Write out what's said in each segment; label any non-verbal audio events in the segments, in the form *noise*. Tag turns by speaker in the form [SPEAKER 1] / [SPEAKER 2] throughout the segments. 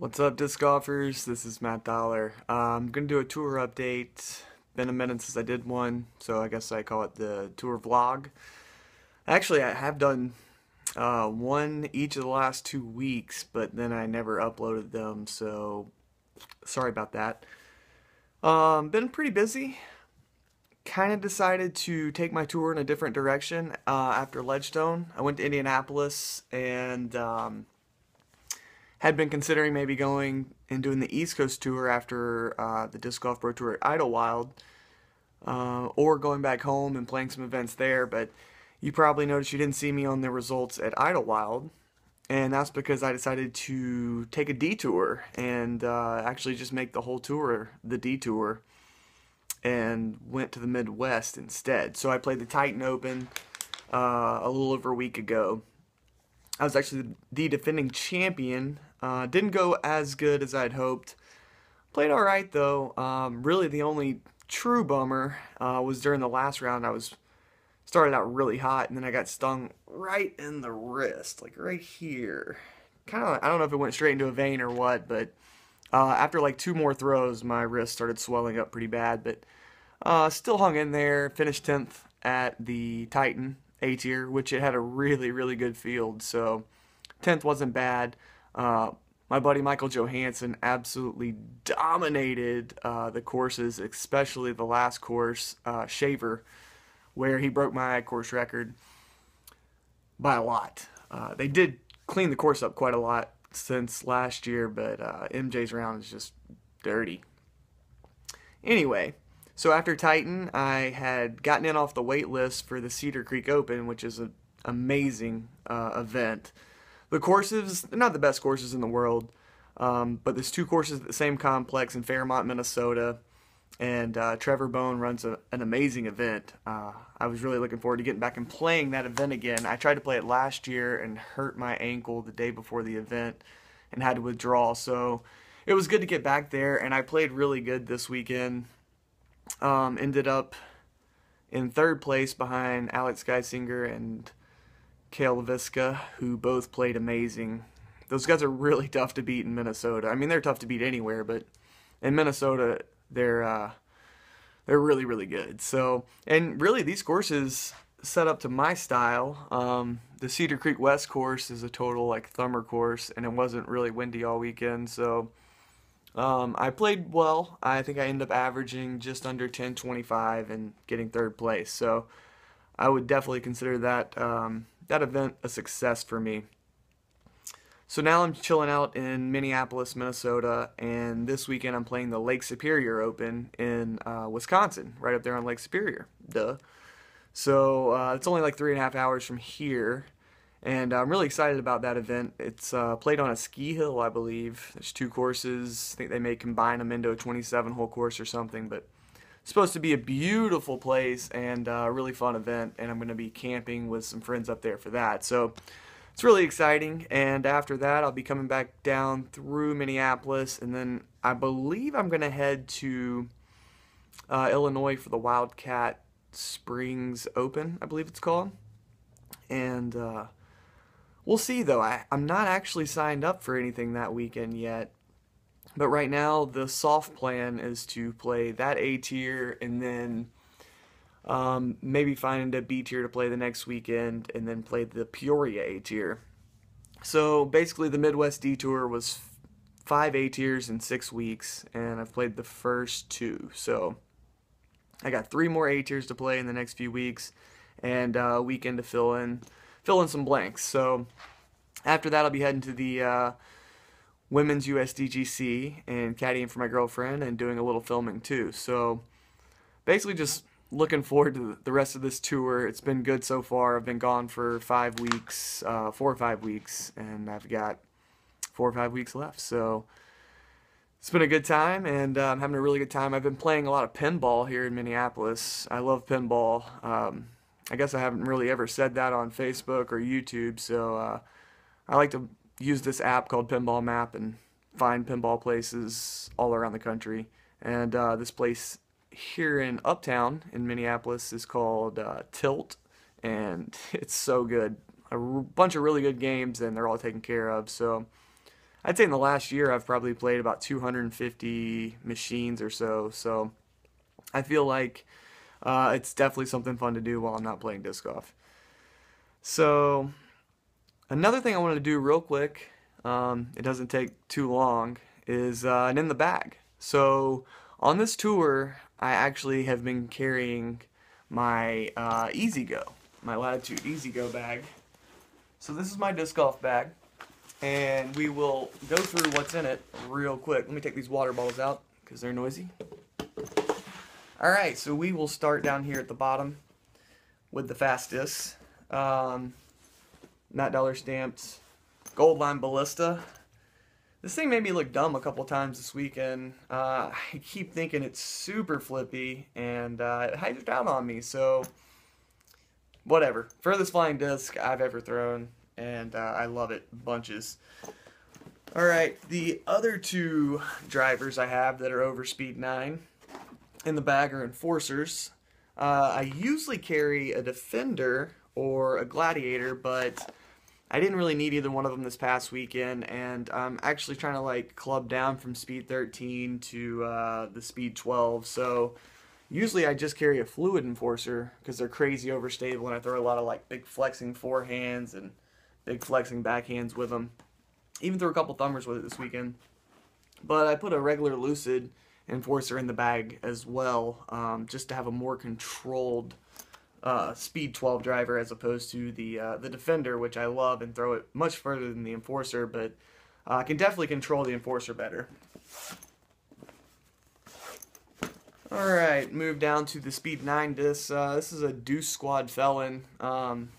[SPEAKER 1] What's up, disc golfers? This is Matt Dollar. Uh, I'm gonna do a tour update. Been a minute since I did one, so I guess I call it the tour vlog. Actually, I have done uh, one each of the last two weeks, but then I never uploaded them, so sorry about that. Um, been pretty busy. Kind of decided to take my tour in a different direction uh, after Ledgestone. I went to Indianapolis and um, had been considering maybe going and doing the East Coast tour after uh, the Disc Golf Pro Tour at Idlewild, uh, or going back home and playing some events there. But you probably noticed you didn't see me on the results at Idlewild, and that's because I decided to take a detour and uh, actually just make the whole tour the detour and went to the Midwest instead. So I played the Titan Open uh, a little over a week ago. I was actually the defending champion. Uh, didn't go as good as I'd hoped. Played all right though. Um, really, the only true bummer uh, was during the last round. I was started out really hot, and then I got stung right in the wrist, like right here. Kind of, I don't know if it went straight into a vein or what, but uh, after like two more throws, my wrist started swelling up pretty bad, but uh, still hung in there. Finished 10th at the Titan A tier, which it had a really, really good field. So 10th wasn't bad. Uh, my buddy Michael Johansen absolutely dominated uh, the courses, especially the last course, uh, Shaver, where he broke my course record by a lot. Uh, they did clean the course up quite a lot since last year, but uh, MJ's round is just dirty. Anyway, so after Titan, I had gotten in off the wait list for the Cedar Creek Open, which is an amazing uh, event. The courses, they're not the best courses in the world, um, but there's two courses at the same complex in Fairmont, Minnesota, and uh, Trevor Bone runs a, an amazing event. Uh, I was really looking forward to getting back and playing that event again. I tried to play it last year and hurt my ankle the day before the event and had to withdraw, so it was good to get back there, and I played really good this weekend. Um, ended up in third place behind Alex Geisinger and Cale Leiviska, who both played amazing. Those guys are really *laughs* tough to beat in Minnesota. I mean, they're tough to beat anywhere, but in Minnesota, they're uh, they're really really good. So, and really, these courses set up to my style. Um, the Cedar Creek West course is a total like thumber course, and it wasn't really windy all weekend, so. Um, I played well. I think I ended up averaging just under 10.25 and getting third place. So I would definitely consider that um, that event a success for me. So now I'm chilling out in Minneapolis, Minnesota, and this weekend I'm playing the Lake Superior Open in uh, Wisconsin, right up there on Lake Superior. Duh. So uh, it's only like three and a half hours from here, and I'm really excited about that event. It's uh, played on a ski hill, I believe. There's two courses. I think they may combine them into a 27-hole course or something, but it's supposed to be a beautiful place and uh, a really fun event, and I'm going to be camping with some friends up there for that. So it's really exciting, and after that, I'll be coming back down through Minneapolis, and then I believe I'm going to head to uh, Illinois for the Wildcat Springs Open, I believe it's called. And uh, We'll see though. I, I'm not actually signed up for anything that weekend yet. But right now, the soft plan is to play that A tier and then um, maybe find a B tier to play the next weekend and then play the Peoria A tier. So basically, the Midwest Detour was five A tiers in six weeks, and I've played the first two. So I got three more A tiers to play in the next few weeks and a weekend to fill in fill in some blanks. So after that, I'll be heading to the uh, women's USDGC and caddying for my girlfriend and doing a little filming too. So basically, just looking forward to the rest of this tour. It's been good so far. I've been gone for five weeks, uh, four or five weeks, and I've got four or five weeks left. So it's been a good time, and uh, I'm having a really good time. I've been playing a lot of pinball here in Minneapolis. I love pinball. Um, I guess I haven't really ever said that on Facebook or YouTube, so uh, I like to use this app called Pinball Map and find pinball places all around the country. And uh, this place here in Uptown in Minneapolis is called uh, Tilt, and *laughs* it's so good. A bunch of really good games, and they're all taken care of. So I'd say in the last year I've probably played about 250 machines or so. So I feel like uh, it's definitely something fun to do while I'm not playing disc golf. So another thing I wanted to do real quick, um, it doesn't take too long, is uh, an in the bag. So on this tour, I actually have been carrying my uh, E-Z-GO, my Latitude Easy Go bag. So this is my disc golf bag, and we will go through what's in it real quick. Let me take these water bottles out because they're noisy. All right, so we will start down here at the bottom with the fastest. Um, Matt Dollar stamped Gold Line Ballista. This thing made me look dumb a couple times this weekend. Uh, I keep thinking it's super flippy, and uh, it hydroed out on me, so whatever. Furthest flying disc I've ever thrown, and uh, I love it bunches. Alright, the other two drivers I have that are over speed 9 in the bag are enforcers. Uh, I usually carry a defender or a gladiator, but I didn't really need either one of them this past weekend, and I'm actually trying to like club down from speed 13 to uh, the speed 12. So usually I just carry a fluid enforcer because they're crazy overstable, and I throw a lot of like big flexing forehands and big flexing backhands with them. Even threw a couple thumbers with it this weekend. But I put a regular lucid enforcer in the bag as well, um, just to have a more controlled uh, speed 12 driver as opposed to the uh, the defender, which I love and throw it much further than the enforcer, but uh, I can definitely control the enforcer better. All right, move down to the speed 9 disc. Uh, this is a Deuce Squad Felon. Um,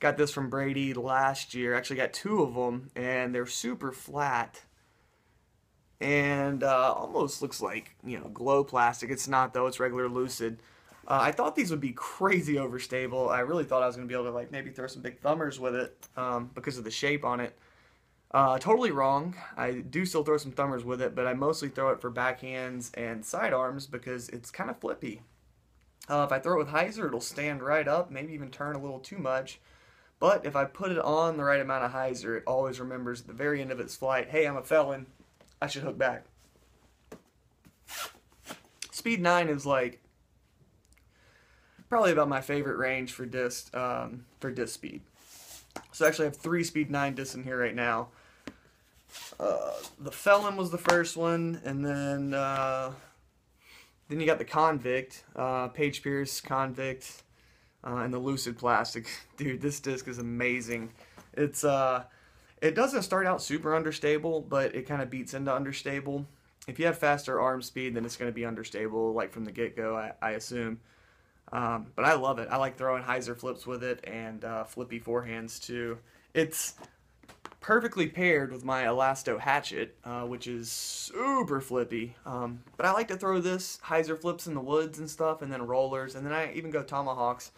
[SPEAKER 1] got this from Brady last year. Actually got two of them, and they're super flat. And uh, almost looks like, you know, glow plastic. It's not, though. It's regular lucid. Uh, I thought these would be *laughs* crazy overstable. I really thought I was going to be able to like maybe throw some big thumbers with it um, because of the shape on it. Uh, totally wrong. I do still throw some thumbers with it, but I mostly throw it for backhands and sidearms because it's kind of flippy. Uh, if I throw it with hyzer, it'll stand right up, maybe even turn a little too much. But if I put it on the right amount of hyzer, it always remembers at the very end of its flight, hey, I'm a felon, I should hook back. Speed 9 is like probably about my favorite range for disc um, for disc speed. So actually, I have three speed nine discs in here right now. Uh, the Felon was the first one, and then uh, then you got the Convict, uh, Paige Pierce Convict, uh, and the Lucid Plastic. *laughs* Dude, this disc is amazing. It's uh, it doesn't start out super understable, but it kind of beats into understable. If you have faster arm speed, then it's going to be understable, like from the get-go, I, I assume. Um, but I love it. I like throwing hyzer flips with it and uh, flippy forehands too. It's perfectly paired with my Elasto hatchet, uh, which is super flippy. Um, but I like to throw this hyzer flips in the woods and stuff, and then rollers, and then I even go tomahawks.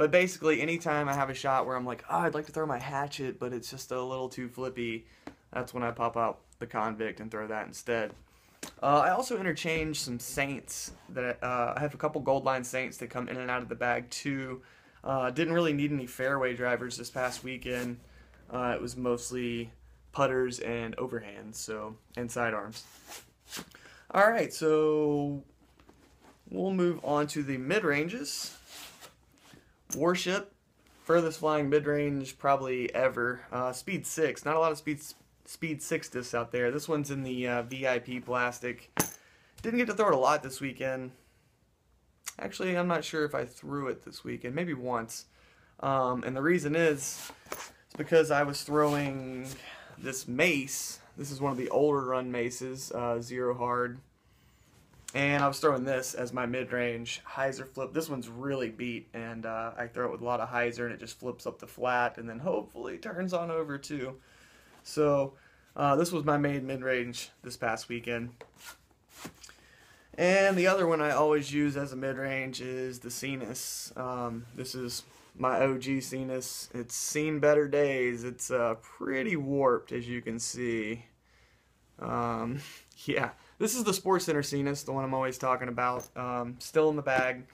[SPEAKER 1] But basically, anytime I have a shot where I'm like, oh, I'd like to throw my hatchet, but it's just a little too flippy, that's when I pop out the convict and throw that instead. Uh, I also interchange some Saints that uh, I have a couple gold line Saints that come in and out of the bag too. Uh, didn't really need any fairway drivers this past weekend. Uh, it was mostly putters and overhands, so and sidearms. All right, so we'll move on to the mid ranges. Warship, furthest flying mid range probably ever. Uh, speed six, not a lot of speed Speed 6 discs out there. This one's in the uh, VIP plastic. Didn't get to throw it a lot this weekend. Actually, I'm not sure if I threw it this weekend. Maybe once. Um, and the reason is, it's because I was throwing this mace. This is one of the older run maces, uh, Zero Hard. And I was throwing this as my mid-range hyzer flip. This one's really beat, and uh, I throw it with a lot of hyzer, and it just flips up the flat, and then hopefully turns on over too. So uh, this was my main mid-range this past weekend. And the other one I always use as a mid-range is the Scenus. Um, this is my OG Scenus. It's seen better days. It's uh, pretty warped as you can see. Um, *laughs* yeah, this is the Sports Center Scenus, the one I'm always talking about. Um, still in the bag.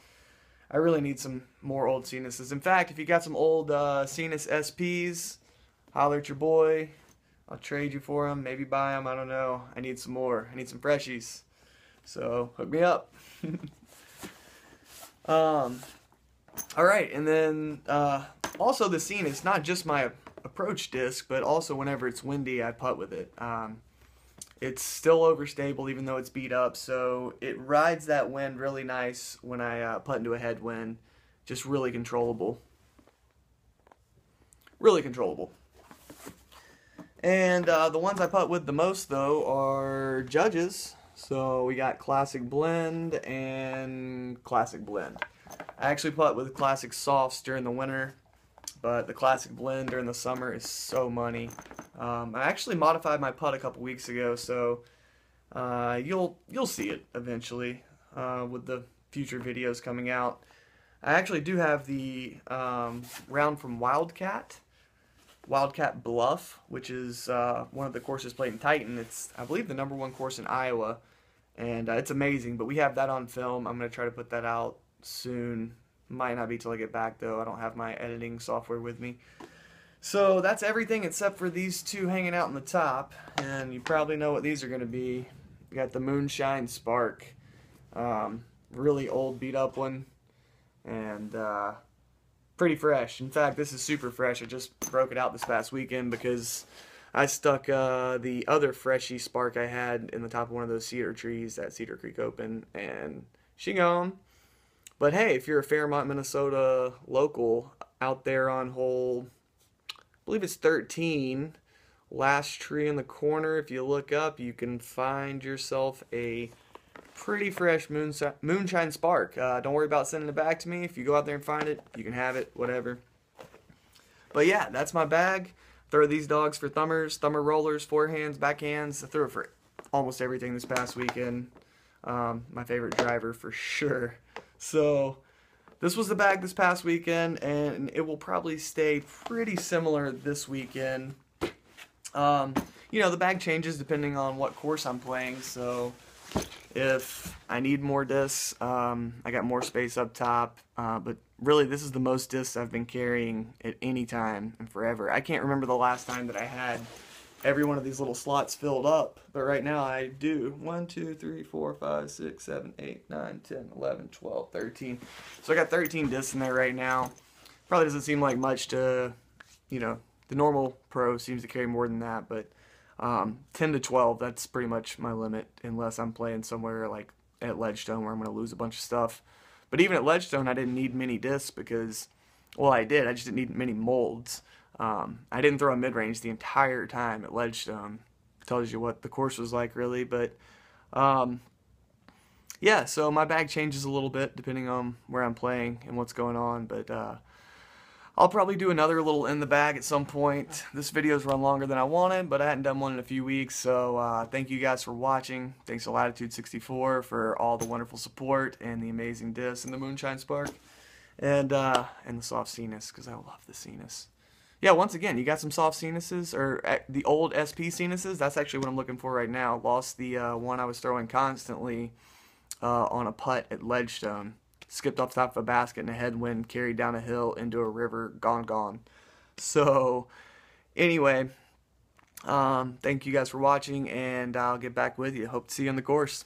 [SPEAKER 1] I really need some more old Scenuses. In fact, if you got some old uh, Scenus SPs, holler at your boy. I'll trade you for them, maybe buy them. I don't know. I need some more. I need some freshies. So hook me up. *laughs* um, all right, and then uh, also the scene is not just my approach disc, but also whenever it's windy, I putt with it. Um, it's still overstable even though it's beat up, so it rides that wind really nice when I uh, putt into a headwind. Just really controllable. Really controllable. And uh, the ones I putt with the most, though, are Judges. So we got Classic Blend and Classic Blend. I actually putt with Classic Softs during the winter, but the Classic Blend during the summer is so money. Um, I actually modified my putt a couple weeks ago, so uh, you'll you'll see it eventually uh, with the future videos coming out. I actually do have the um, round from Wildcat Wildcat Bluff, which is uh, one of the courses played in Titan. It's, I believe, the number one course in Iowa, and uh, it's amazing. But we have that on film. I'm going to try to put that out soon. Might not be till I get back, though. I don't have my editing software with me. So that's everything except for these two hanging out in the top, and you probably know what these are going to be. You got the Moonshine Spark, um, really old beat up one, and uh, pretty fresh. In fact, this is super fresh. I just broke it out this past weekend because I stuck uh, the other freshy spark I had in the top of one of those cedar trees at Cedar Creek Open, and she gone. But hey, if you're a Fairmont, Minnesota local out there on hole, I believe it's 13, last tree in the corner, if you look up, you can find yourself a pretty fresh moonshine spark. Uh, don't worry about sending it back to me. If you go out there and find it, you can have it, whatever. But yeah, that's my bag. Throw these dogs for thumbers, thumber rollers, forehands, backhands. I threw it for almost everything this past weekend. Um, my favorite driver for sure. So this was the bag this past weekend, and it will probably stay pretty similar this weekend. Um, you know, the bag changes depending on what course I'm playing, so if I need more discs. Um, I got more space up top, uh, but really this is the most discs I've been carrying at any time and forever. I can't remember the last time that I had every one of these little slots filled up, but right now I do. 1, 2, 3, 4, 5, 6, 7, 8, 9, 10, 11, 12, 13. So I got 13 discs in there right now. Probably doesn't seem like much to, you know, the normal pro seems to carry more than that, but um, 10 to 12, that's pretty much my limit, unless I'm playing somewhere like at Ledgestone where I'm going to lose a bunch of stuff. But even at Ledgestone, I didn't need many discs because, well, I did. I just didn't need many molds. Um, I didn't throw a mid range the entire time at Ledgestone. Tells you what the course was like, really. But um, yeah, so my bag changes a little bit depending on where I'm playing and what's going on. But uh, I'll probably do another little in the bag at some point. This video's run longer than I wanted, but I hadn't done one in a few weeks, so uh, thank you guys for watching. Thanks to Latitude64 for all the wonderful support and the amazing disc and the Moonshine Spark. And, uh, and the soft Cenis, because I love the Cenis. Yeah, once again, you got some soft Cenises, or uh, the old SP Cenises. That's actually what I'm looking for right now. Lost the uh, one I was throwing constantly uh, on a putt at Ledgestone skipped off top of a basket in a headwind, carried down a hill into a river, gone, gone. So, anyway, um, thank you guys for watching, and I'll get back with you. Hope to see you on the course.